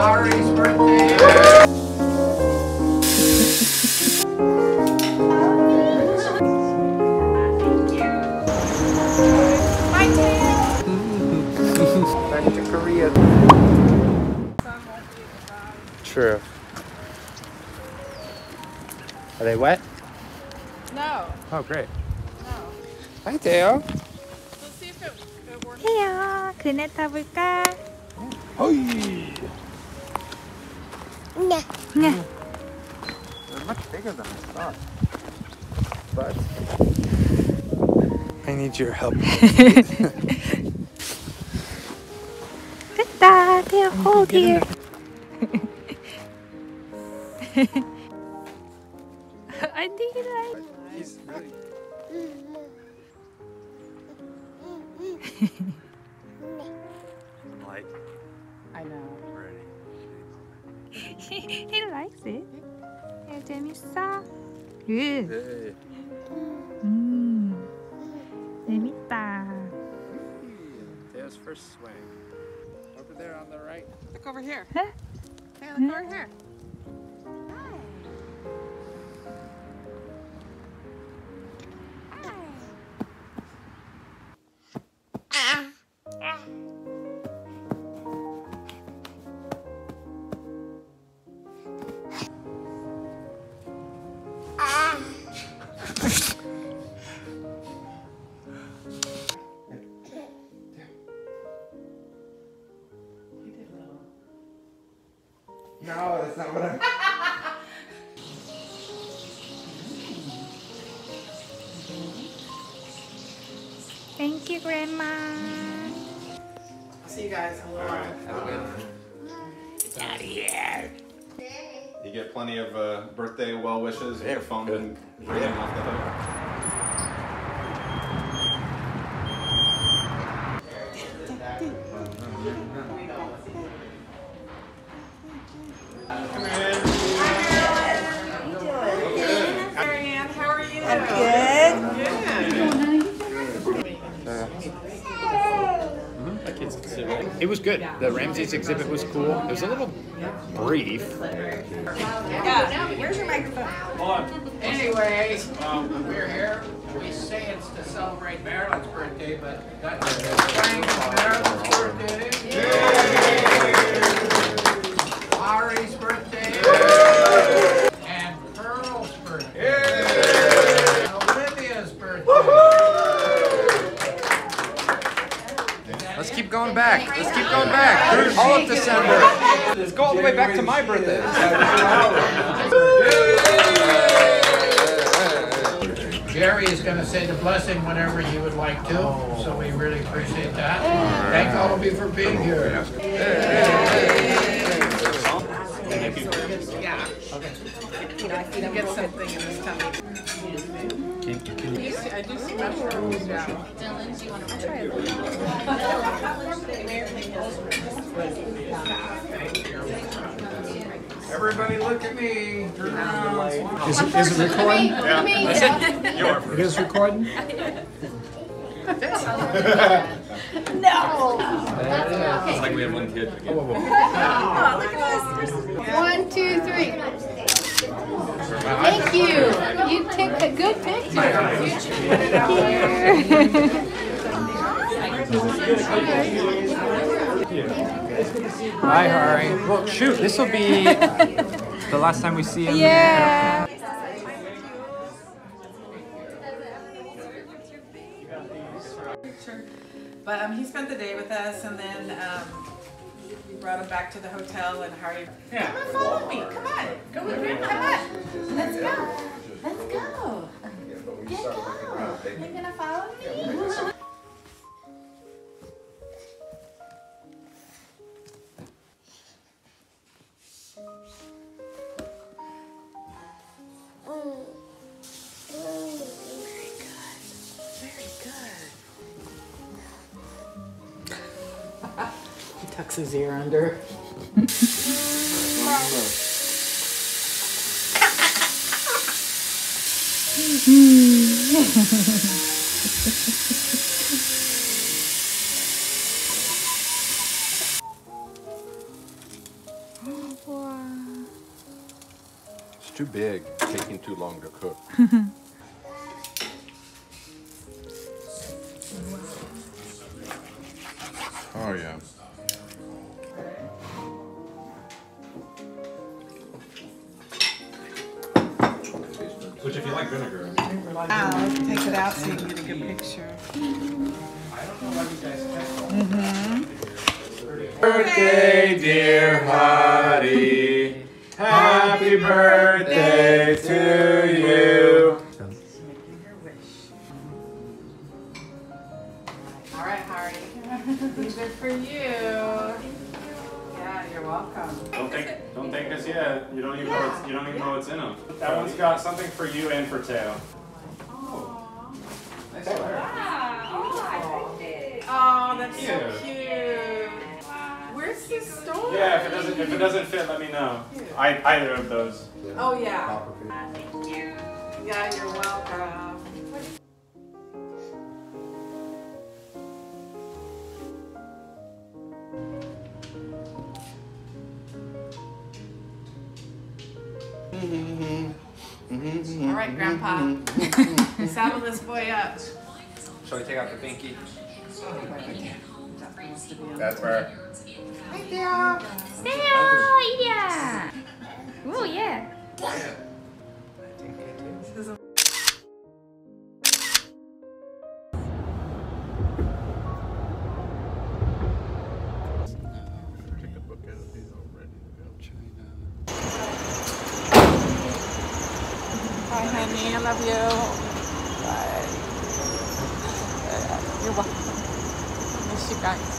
Ari's birthday. Back to Korea. True. Are they wet? No, Oh, great. no. Hi, Dale. Let's see if it, it works. 해요. 그네 타볼까? No. No. They're much bigger than I thought. But I need your help. Tita, they are cold here. I think I. He's really. Light. I know. ready. he likes it. 야, 재밌어? 그. Hey. 음. 재밌다. Dale's first swing. Over there on the right. Look over here. Huh? Hey, look over here. No, that's not what I'm. Thank you, Grandma. I'll see you guys in a little while. You get plenty of uh, birthday well wishes. Your phone been ringing off the hook. It was good. The Ramses exhibit was cool. It was a little brief. Yeah, where's your microphone? Anyway, um, we're here. We say it's to celebrate Marilyn's birthday, but that's Frank's Marilyn's birthday. Let's keep going back. Let's keep going back. All of December. Let's go all the way back to my birthday. Jerry is going to say the blessing whenever you would like to, so we really appreciate that. Thank all of you for being here. Yeah. Okay. You know, I feel Get something in this tummy. I do see mushrooms, yeah. Everybody look at me. Is it, is it recording? It is recording? no It's like we have one kid. One, two, three. Thank you. You took a good picture. Bye, Hari. Well, shoot, this will be the last time we see him. Yeah. But um, he spent the day with us, and then um, we brought him back to the hotel, and Hardy. Come on, follow me. Come on, go with me. Come on. Let's go. Let's go. Get go. You're gonna follow me. tucks his ear under. it's too big, taking too long to cook. Which, if you like vinegar, Wow, let's take it out so you can get a good picture. I don't know why you guys have all that. Birthday, dear Hottie. Happy birthday to you. All right, Hardy. These are for you. Yeah, you're welcome. Don't take, don't take this yet. You don't even know what's, you don't even know what's in them. That one's got something for you and for Teo. Oh, oh, that's so Yeah. cute. Where's the store? Yeah, if it doesn't, if it doesn't fit, let me know. I, either of those. Oh, yeah. Thank you. Yeah, you're welcome. All right, Grandpa. Saddle this boy up. Shall we take out the pinky? That's where. Stay yeah. Oh yeah. I love you. Bye. You're welcome. Miss you guys.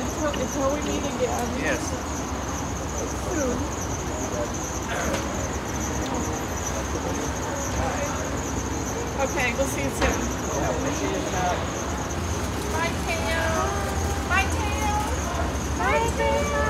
Until, until we meet again. Yes. Soon. Okay, we'll see you soon. Bye, Teo. Bye, Teo. Bye, Teo.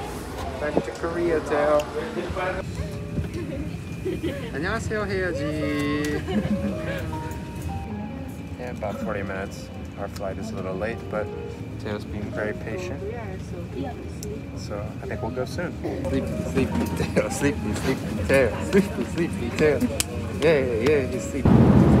back to Korea, Teo. 안녕하세요, 해야지. yeah, about 40 minutes. Our flight is a little late, but Teo's being very patient. So I think we'll go soon. Sleepy, sleepy Teo, sleepy, sleepy Teo, sleepy, sleepy Teo. Yeah, yeah, yeah, he's sleepy.